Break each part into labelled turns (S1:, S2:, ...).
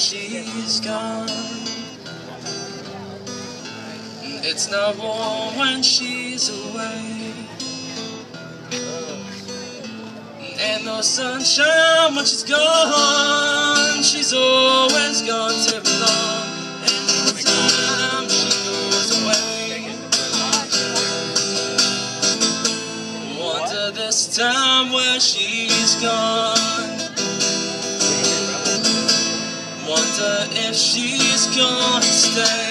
S1: she's gone. It's not warm when she's away. And no sunshine when she's gone. She's always gone terribly long. Anytime she goes away. Wonder this time where she's gone. If she's gonna stay.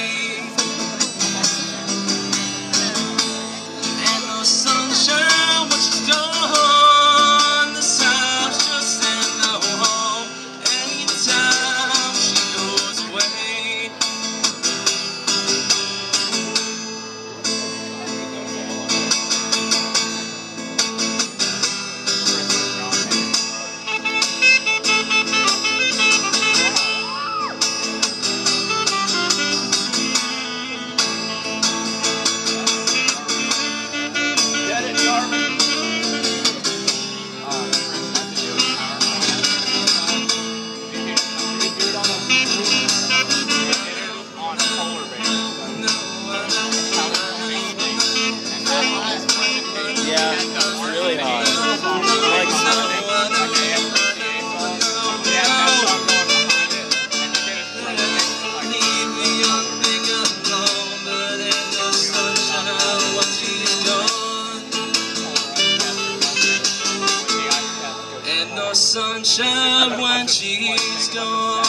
S1: And no sunshine when she's gone.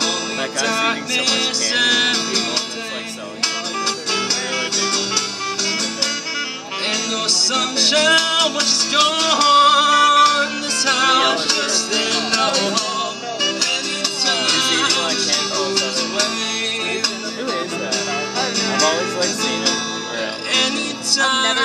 S1: Only
S2: that guy's eating so much
S1: darkness
S2: candy.
S1: every
S2: It's like
S1: day.
S2: selling. Really big.
S1: And no sunshine when she's gone. This house just ain't no home. Anytime
S2: like
S1: she goes away.
S2: Who is that? I've always like seen him around.
S1: Anytime